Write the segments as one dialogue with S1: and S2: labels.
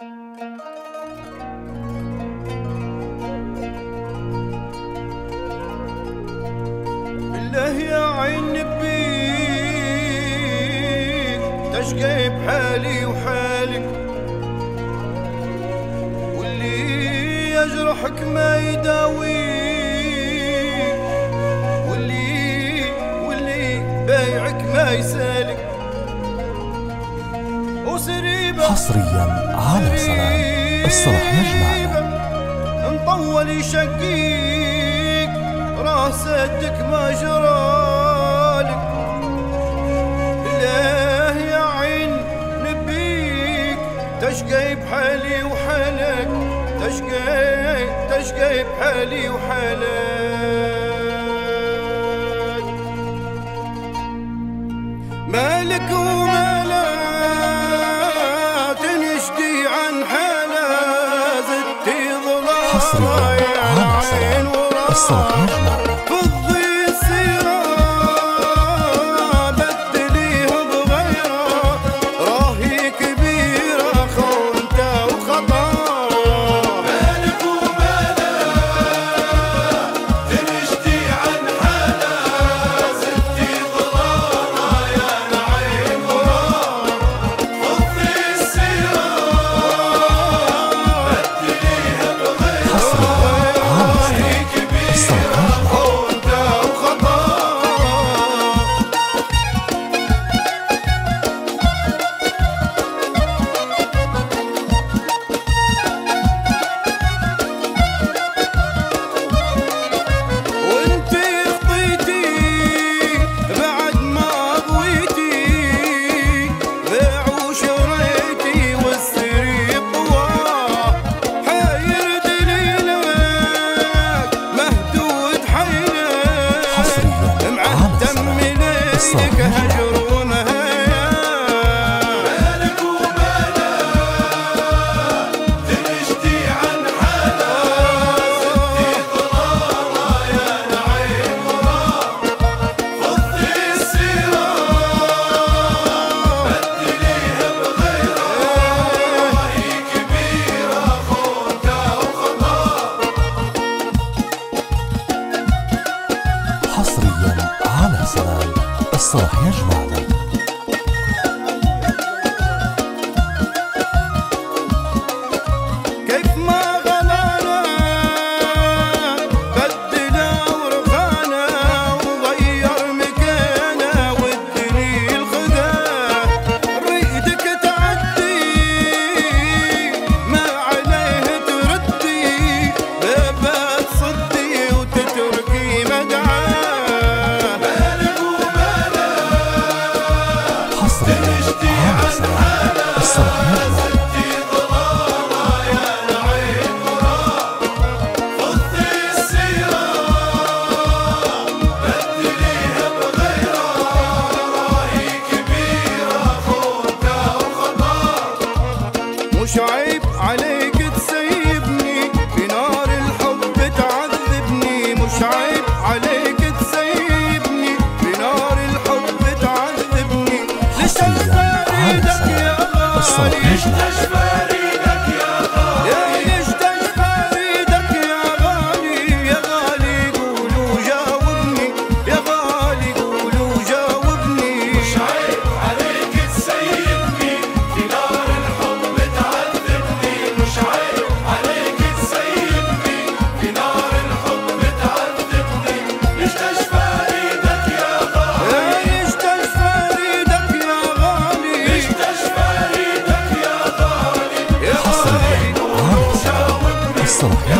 S1: بالله يا عين بيك تشقي بحالي وحالك. واللي يجرحك ما يداويك. واللي واللي بايعك ما يسالك. وسري
S2: حصريا على صلاة. الصلاح يجمعنا.
S1: مطول يشقيك راس ما جرالك. ليه يا عين نبيك؟ تشقي بحالي وحالك. تشقي تشقي بحالي وحالك. مالك ومالك. será só mesmo.
S2: Special.
S1: 做
S2: 哪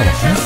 S2: سلام الصلاح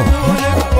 S2: Soul.